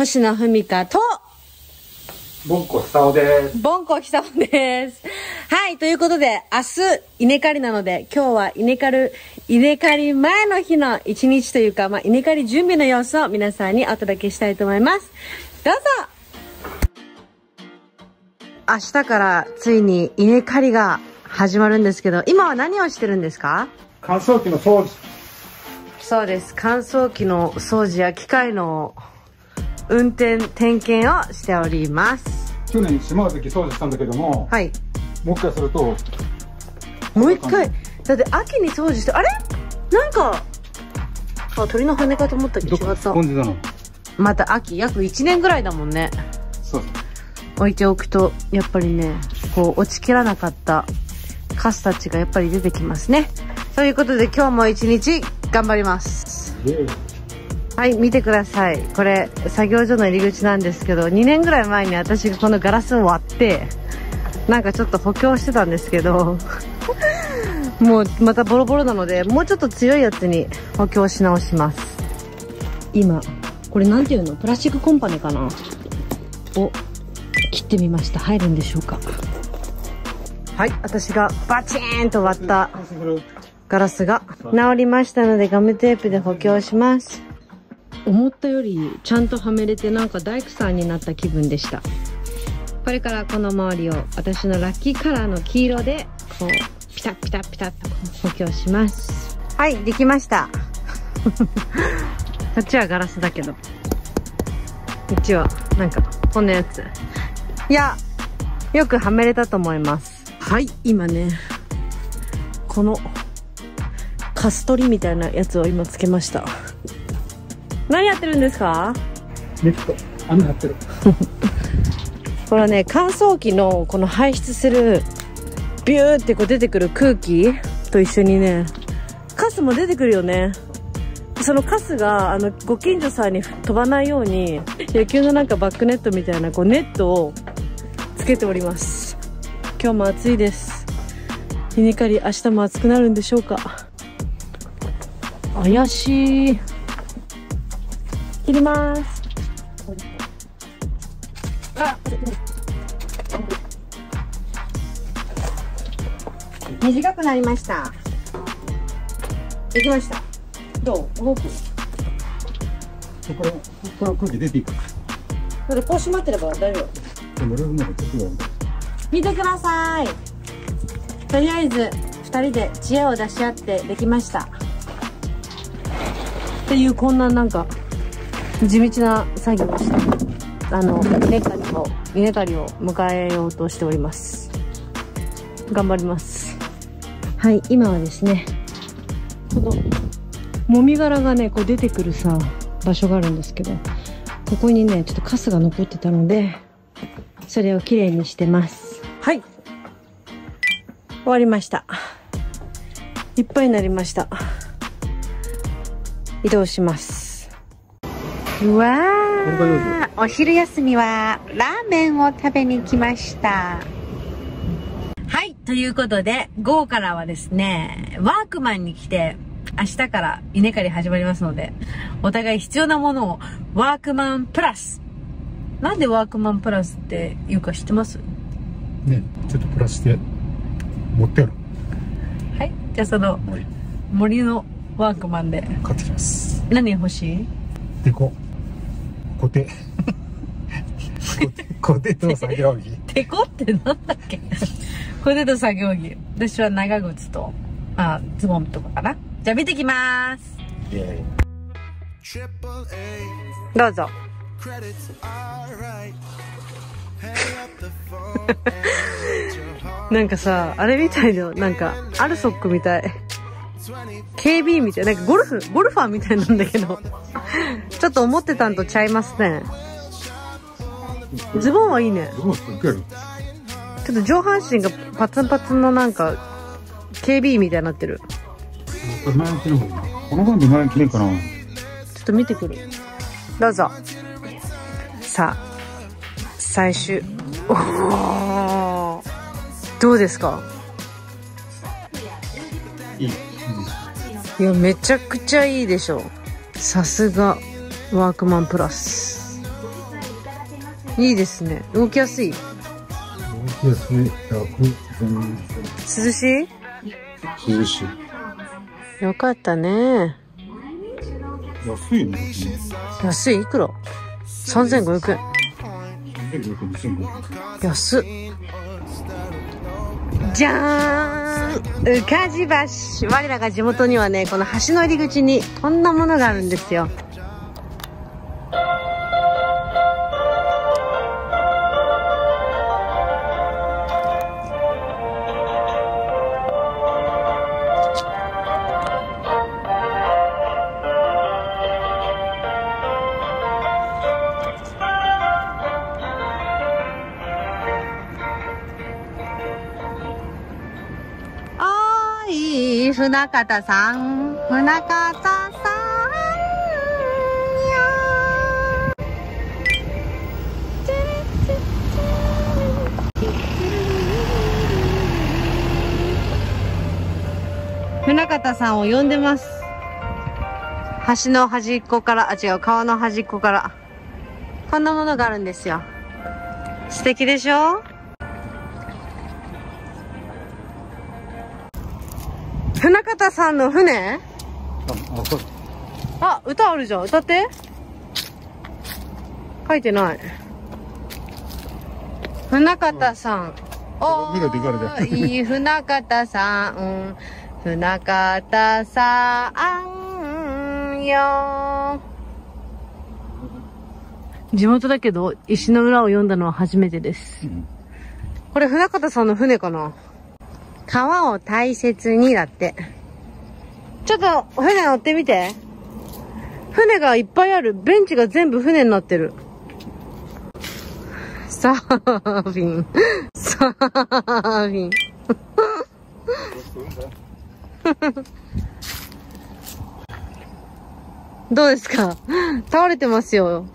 星野文香と、ボンコ久男です。ボンコ久男です。はい、ということで、明日、稲刈りなので、今日は稲刈る、稲刈り前の日の一日というか、まあ、稲刈り準備の様子を皆さんにお届けしたいと思います。どうぞ明日からついに稲刈りが始まるんですけど、今は何をしてるんですか？乾燥機の掃除。そうです。乾燥機の掃除や機械の運転、点検をしております。去年島崎掃除したんだけども、はい。もう一回すると、もう一回、だって秋に掃除して、あれ？なんか、あ、鳥の羽かと思ったけど違った。また秋、約1年ぐらいだもんね。そう置いておくと、やっぱりね、こう、落ちきらなかったカスたちがやっぱり出てきますね。ということで今日も一日頑張ります。で、はい、見てください。これ、作業所の入り口なんですけど、2年ぐらい前に私がこのガラスを割って、なんかちょっと補強してたんですけど、もうまたボロボロなので、もうちょっと強いやつに補強し直します。今、これなんていうの？プラスチックコンパネかな？を切ってみました。入るんでしょうか？はい、私がバチーンと割ったガラスが治りましたのでガムテープで補強します思ったよりちゃんとはめれてなんか大工さんになった気分でした。これからこの周りを私のラッキーカラーの黄色でこうピタッピタッピタッと補強します。はいできました。こっちはガラスだけど。こっちはなんかこんなやつ。いやよくはめれたと思います。はい今ねこのカス取りみたいなやつを今つけました何やってるんですか？ネット、網張ってる。これはね乾燥機のこの排出するビューってこう出てくる空気と一緒にねカスも出てくるよね。そのカスがあのご近所さんに飛ばないように野球のなんかバックネットみたいなこうネットをつけております。今日も暑いです。稲刈り明日も暑くなるんでしょうか。怪しい切ります。あ短くなりました。できました。どう？動く？これ、ここから空気出ていく。それこう閉まってれば大丈夫。でも、見てください。とりあえず2人で知恵を出し合ってできました。っていうこんななんか地道な作業をしてあの稲刈りを稲刈りを迎えようとしております。頑張ります。はい今はですねこのもみ殻がねこう出てくるさ場所があるんですけどここにねちょっとカスが残ってたのでそれをきれいにしてます。はい。終わりました。いっぱいになりました。移動しますうわー。お昼休みはラーメンを食べに来ました。はいということで午後からはですねワークマンに来て明日から稲刈り始まりますのでお互い必要なものをワークマンプラス。なんでワークマンプラスっていうか知ってます？ね、ちょっとプラスして、持ってやる。はいじゃあそのはい。森のワークマンで。買ってきます。何欲しい？でこ、固定。固定と作業着。テコってなんだっけ？これと作業着。私は長靴とあズボンとかかな。じゃあ見てきます。どうぞ。なんかさあれみたいだよ。なんかアルソックみたい。KB みたい。なんかゴルフゴルファーみたいなんだけどちょっと思ってたんとちゃいますねズボンはいいね。どうするけるちょっと上半身がパツンパツンのなんか KB みたいになってる。この分で前に着れんかな？ちょっと見てくる。どうぞ。さあ最終。おー。どうですか？いい。いやめちゃくちゃいいでしょ。さすがワークマンプラス。いいですね。動きやすい。動きやすい、涼しい？然涼しい。よかったね。安いね。安い？いくら ?3500 円。2500安っ。じゃーん。宇梶橋。我らが地元にはねこの橋の入り口にこんなものがあるんですよ船方さん。船方さん。船方さんを呼んでます。橋の端っこからあ違う川の端っこから。こんなものがあるんですよ。素敵でしょ？船方さんの船？あ、歌あるじゃん。歌って。書いてない。船方さん。おーいい船方さん。船方さんよ。地元だけど、石の裏を読んだのは初めてです。うんこれ船方さんの船かな？川を大切にだって。ちょっと船乗ってみて。船がいっぱいある。ベンチが全部船になってる。サーフィン。サーフィン。どうですか？倒れてますよ。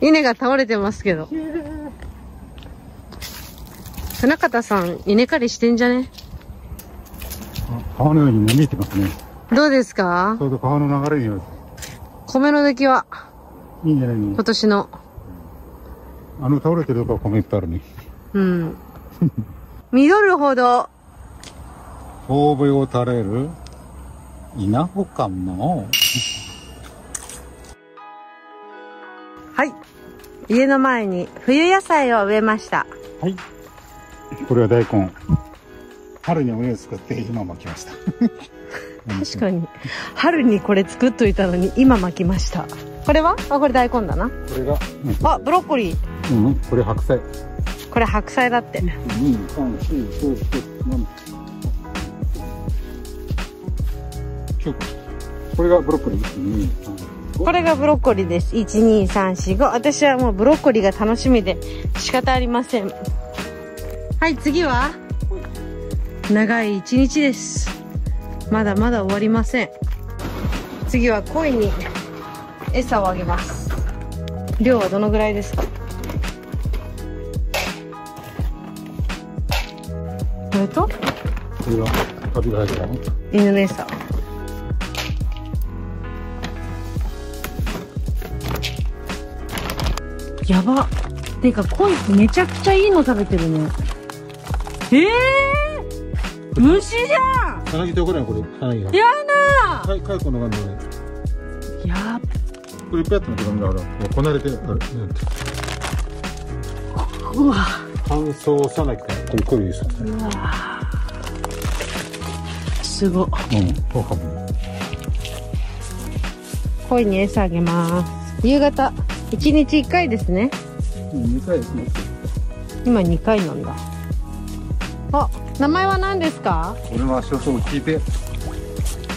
稲が倒れてますけど。船方さん、稲刈りしてんじゃね？あ川のように見えてますね。どうですか？ちょうど川の流れによ米の出来は、いいんじゃないの？今年の。あの倒れてるとこは米いっぱいあるね。うん。実るほど、神戸を垂れる稲穂かのはい。家の前に冬野菜を植えました。はい。これは大根。春にお湯を作って今巻きました。確かに。春にこれ作っといたのに今巻きました。これは？あ、これ大根だな。これが、あ、ブロッコリー。うん、うん、これ白菜。これ白菜だって。2、3、4、5、6、7。9個。これがブロッコリー？2、3、これがブロッコリーです。1、2、3、4、5。私はもうブロッコリーが楽しみで仕方ありません。はい、次は？長い一日です。まだまだ終わりません。次は鯉に餌をあげます。量はどのぐらいですか？これと？これがカビが入ったの犬の餌。やば。てか、コイめちゃくちゃいいの食べてるね。ええー、虫じゃん鼻毛とこれこれ。やだかい、かいこのがんのね。ーやこれいっぱいあったんだけど、だから、もうこなれて、あれ、なんて。うわ。乾燥さなきゃ、これ、これいいですね。うわすご。うん、そうかに餌あげます。夕方、1日1回ですね。うん、2回ですね。今2回なんだ。あ、名前は何ですか？俺の足音を聞いて、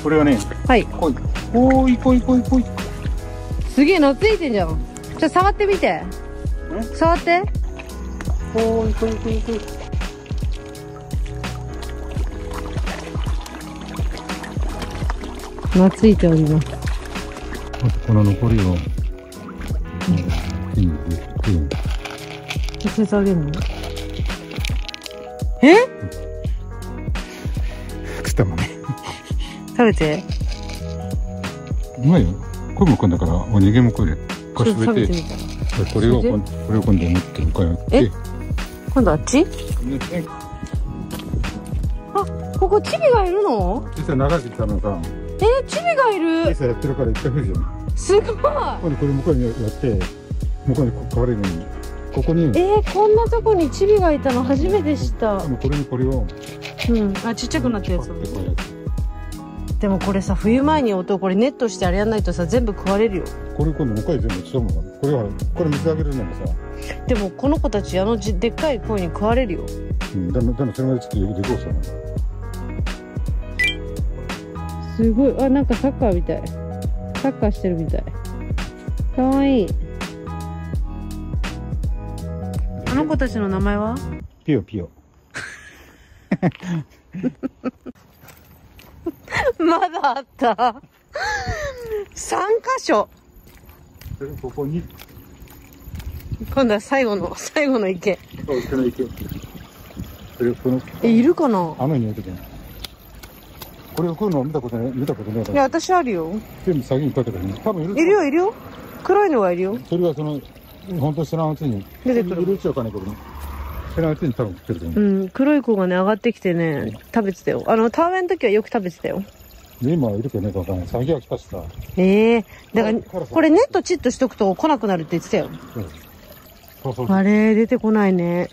これはね、はい。こい。こいこいこいこい。すげえ懐いてんじゃん。ちょっと触ってみて。触って。こいこいこいこい。懐いております。あとこの残りを、手に入れて、直接あげるの？え？食ったもんね。食べて。うまいよ。これもこんだから、おにげもこれ。こちょっとうしべて、食べてこれをこれを今度持って向かって。え？今度あっち？ねあここチビがいるの？実は流してきたのさえー、チビがいる。実はやってるから一回降るじゃん。すごい。これ向こうにやって向こうにこ変われるのにここに。えー、こんなとこにチビがいたの初めて知った。でもこれにこれを。うん。あちっちゃくなったやつ。でもこれさ冬前に音これネットしてあれやんないとさ全部食われるよ。これ今度うに全部落ちたもんこれはこれ水あげるのもさ、でもこの子たちあのじでっかい声に食われるよ。うん、でもでもそれまでちょっとうしたの？すごい。あなんかサッカーみたい。サッカーしてるみたい。かわいいあの子たちの名前は？ピヨピヨ。まだあった。3箇所。でここに。今度は最後の最後の池。その池。それをこの。えいるかな？雨に置いてて。これを食うの見たことない見たことないかいやら私あるよ。全部先にかけたね。多分いる。いるよいるよ。黒いのがいるよ。それはその本当知らんうちに。出てくる。いるうちかんないけどね知らんうちに多分食ってると思うう、ん黒い子がね上がってきてね食べてたよ。あの田植えの時はよく食べてたよ。で今はいるかいないかわかん。ない先が来たしさええ。だからこれネットチッとしとくと来なくなるって言ってたよ。うん。そうそう。あれ出てこないね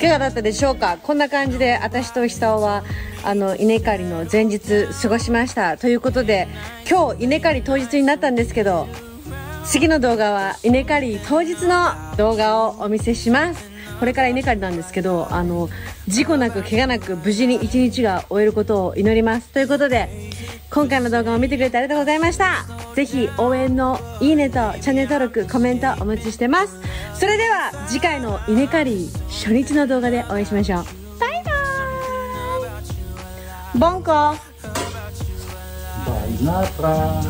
いかがだったでしょうか？こんな感じで私と久男はあの稲刈りの前日過ごしました。ということで今日稲刈り当日になったんですけど次の動画は稲刈り当日の動画をお見せします。これから稲刈りなんですけどあの事故なく怪我なく無事に一日が終えることを祈ります。ということで今回の動画を見てくれてありがとうございました。ぜひ応援のいいねとチャンネル登録コメントお待ちしてます。それでは次回の稲刈り初日の動画でお会いしましょう。バイバーイ。ボンコバイ。ナトラ